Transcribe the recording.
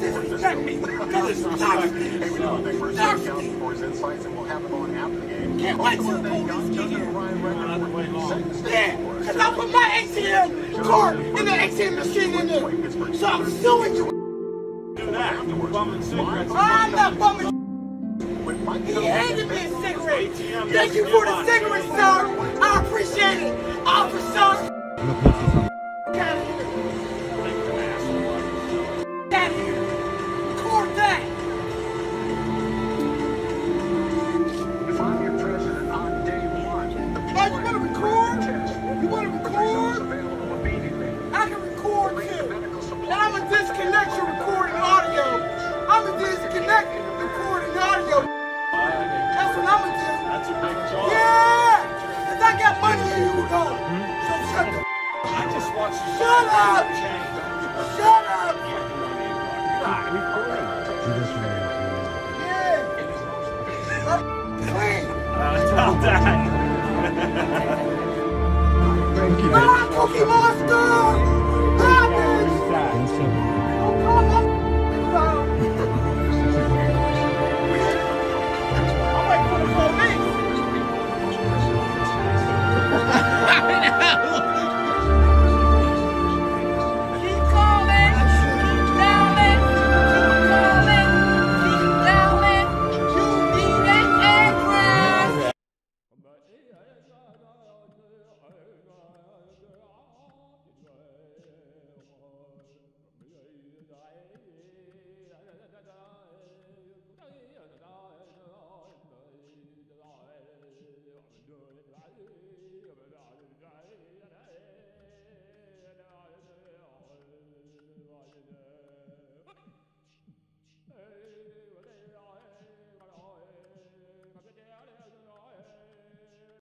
Disrespect me. It's nasty. Hey, we know Vic Mercer Nasty. accounts for his insights, and we'll on after the game. Can't wait till the police get here. Yeah, because I put my ATM card in the ATM machine in there. So I'm suing you. Do that. Bumming cigarettes. I'm not bumming. He handed me a cigarette. Thank you for the cigarette, sir. I appreciate it. Officer. Disconnect recording audio. That's what I'm going to do. That's a big job. Yeah! Because I got money and you don't. So shut the I just watched you. Shut up! Change. Shut up! Yeah! I'm clean! About that. Ah, Cookie Monster! no!